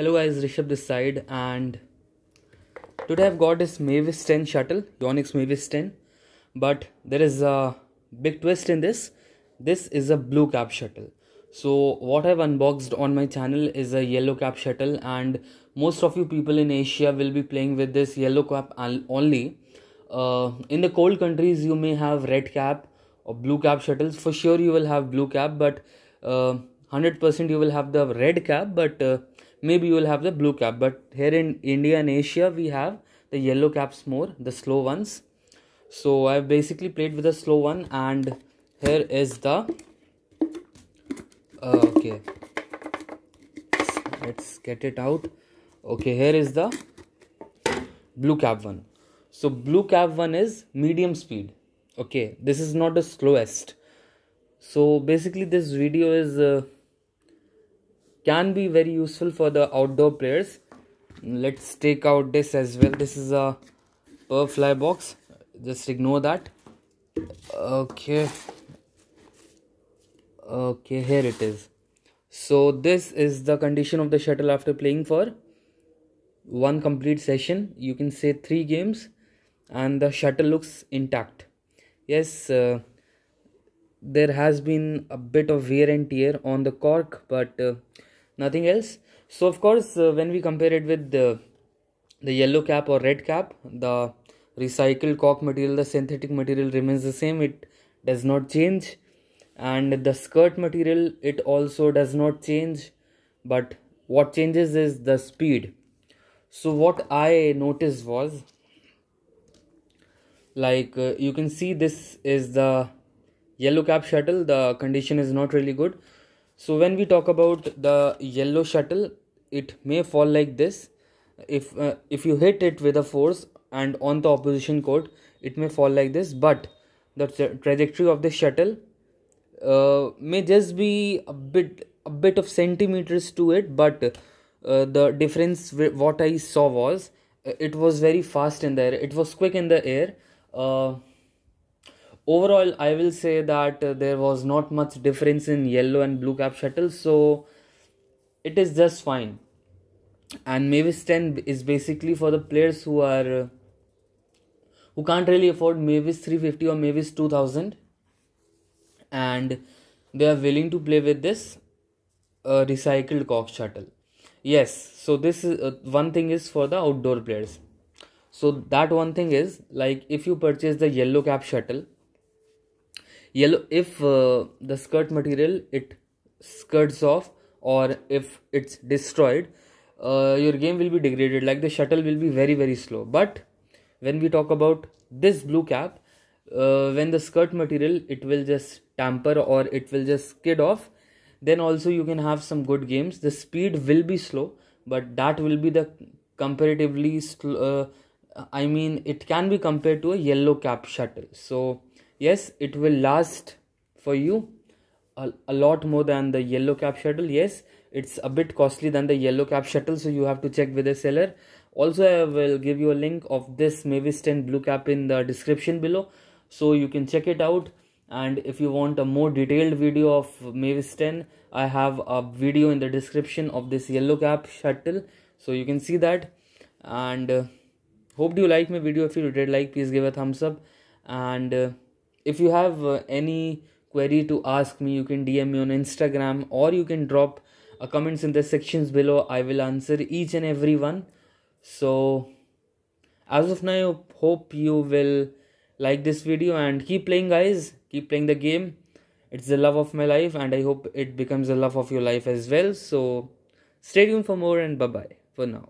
Hello guys, Rishabh this side and today I've got this Mavis 10 shuttle, Yonex Mavis 10 but there is a big twist in this. This is a blue cap shuttle. So what I've unboxed on my channel is a yellow cap shuttle and most of you people in Asia will be playing with this yellow cap only. Uh, in the cold countries you may have red cap or blue cap shuttles. For sure you will have blue cap but uh, 100% you will have the red cap but uh, maybe you will have the blue cap but here in india and asia we have the yellow caps more the slow ones. So i've basically played with the slow one and here is the uh, okay. Let's get it out. Okay here is the blue cap one. So blue cap one is medium speed. Okay this is not the slowest. So basically this video is uh, can be very useful for the outdoor players. Let's take out this as well. This is a Perfly box. Just ignore that. Okay. Okay here it is. So this is the condition of the shuttle after playing for one complete session. You can say three games and the shuttle looks intact. Yes uh, there has been a bit of wear and tear on the cork but uh, nothing else? So of course uh, when we compare it with the the yellow cap or red cap the recycled cork material the synthetic material remains the same. It does not change. And the skirt material it also does not change. But what changes is the speed. So what i noticed was like uh, you can see this is the yellow cap shuttle. The condition is not really good so when we talk about the yellow shuttle it may fall like this. If uh, if you hit it with a force and on the opposition court it may fall like this. But the tra trajectory of the shuttle uh, may just be a bit a bit of centimeters to it but uh, the difference what i saw was uh, it was very fast in the air. It was quick in the air. Uh, overall i will say that uh, there was not much difference in yellow and blue cap shuttles so it is just fine. And mavis 10 is basically for the players who are uh, who can't really afford mavis 350 or mavis 2000 and they are willing to play with this uh, recycled cock shuttle. Yes so this is uh, one thing is for the outdoor players. So that one thing is like if you purchase the yellow cap shuttle yellow if uh, the skirt material it skirts off or if it's destroyed uh, your game will be degraded. Like the shuttle will be very very slow. But when we talk about this blue cap uh, when the skirt material it will just tamper or it will just skid off then also you can have some good games. The speed will be slow but that will be the comparatively uh, i mean it can be compared to a yellow cap shuttle. So yes it will last for you a, a lot more than the yellow cap shuttle. Yes it's a bit costly than the yellow cap shuttle so you have to check with the seller. Also i will give you a link of this mavis 10 blue cap in the description below so you can check it out. And if you want a more detailed video of mavis 10 i have a video in the description of this yellow cap shuttle so you can see that. And uh, hope you like my video. If you did like please give a thumbs up. And uh, if you have uh, any query to ask me you can dm me on instagram or you can drop a comments in the sections below. I will answer each and every one. So as of now hope you will like this video and keep playing guys. Keep playing the game. It's the love of my life and i hope it becomes the love of your life as well. So stay tuned for more and bye bye for now